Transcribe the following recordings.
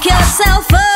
yourself up.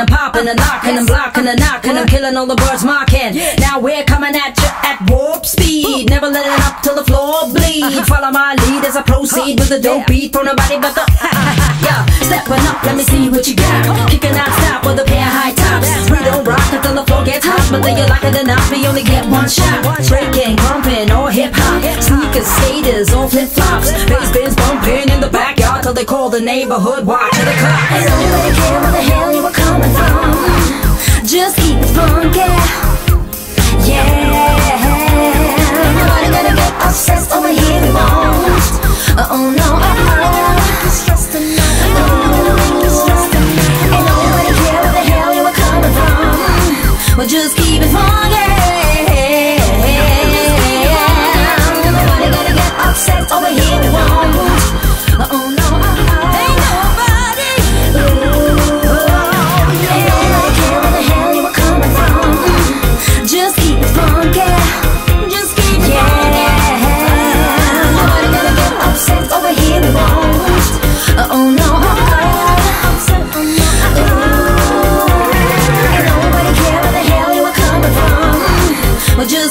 And popping and locking and blocking and knocking and killing all the birds mocking. Now we're coming at you at warp speed, never letting up till the floor bleed. Follow my lead as I proceed with a dope beat from nobody but the yeah. Stepping up, let me see what you got. Kicking out stop with a pair of high tops. We don't rock until the floor gets hot, but then you like it enough, we only get one shot. Sneakers, skaters, or flip flops. Bass bands bumping in the backyard till they call the neighborhood watch the cops.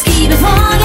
Ooh, ain't nobody